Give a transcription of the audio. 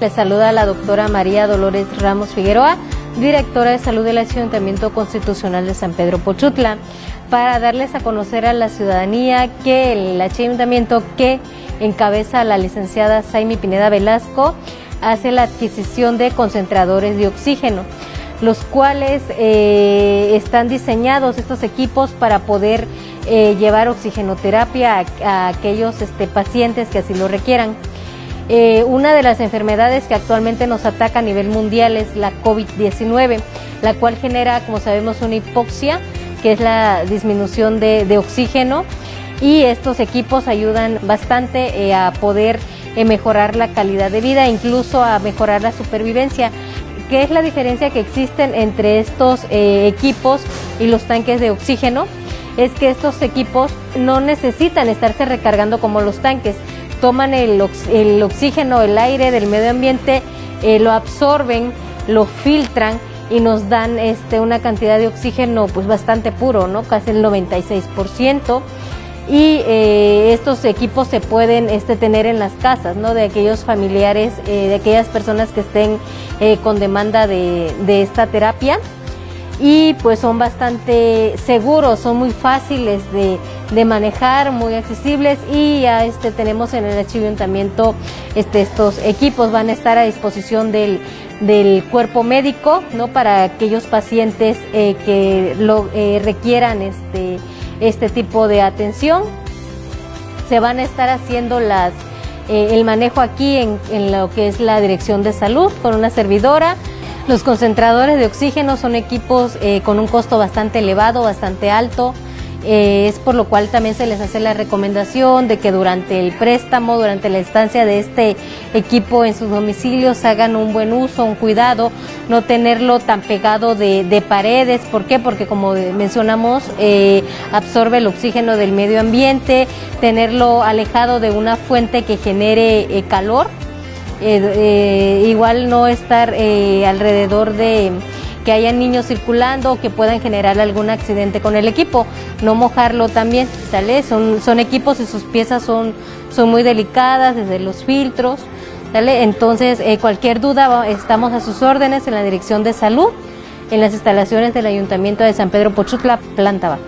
Les saluda la doctora María Dolores Ramos Figueroa, directora de salud del Ayuntamiento Constitucional de San Pedro Pochutla, para darles a conocer a la ciudadanía que el ayuntamiento que encabeza la licenciada Saimi Pineda Velasco hace la adquisición de concentradores de oxígeno, los cuales eh, están diseñados estos equipos para poder eh, llevar oxigenoterapia a, aquellos este, pacientes que así lo requieran. Eh, una de las enfermedades que actualmente nos ataca a nivel mundial es la COVID-19, la cual genera, como sabemos, una hipoxia, que es la disminución de, oxígeno, y estos equipos ayudan bastante a poder mejorar la calidad de vida, incluso a mejorar la supervivencia. ¿Qué es la diferencia que existen entre estos equipos y los tanques de oxígeno? es que estos equipos no necesitan estarse recargando como los tanques. Toman el, oxígeno, el aire del medio ambiente, eh, lo absorben, lo filtran y nos dan este, una cantidad de oxígeno pues bastante puro, ¿no? casi el 96%. Y eh, estos equipos se pueden este, tener en las casas ¿no? de aquellos familiares, eh, de aquellas personas que estén con demanda de, de esta terapia y pues son bastante seguros, son muy fáciles de, manejar, muy accesibles y ya este, tenemos en el ayuntamiento este, estos equipos van a estar a disposición del, cuerpo médico ¿no? para aquellos pacientes eh, que lo eh, requieran este, este tipo de atención. Se van a estar haciendo las, eh, el manejo aquí en, en lo que es la dirección de salud con una servidora. Los concentradores de oxígeno son equipos eh, con un costo bastante elevado, bastante alto. Eh, es por lo cual también se les hace la recomendación de que durante el préstamo, durante la estancia de este equipo en sus domicilios, hagan un buen uso, un cuidado, no tenerlo tan pegado de, paredes. ¿Por qué? Porque como mencionamos, eh, absorbe el oxígeno del medio ambiente, tenerlo alejado de una fuente que genere calor eh, eh, igual no estar alrededor de que haya niños circulando o que puedan generar algún accidente con el equipo. No mojarlo también, ¿sale? Son, son equipos y sus piezas son, son muy delicadas, desde los filtros, ¿sale? Entonces, cualquier duda, estamos a sus órdenes en la Dirección de Salud, en las instalaciones del Ayuntamiento de San Pedro Pochutla, planta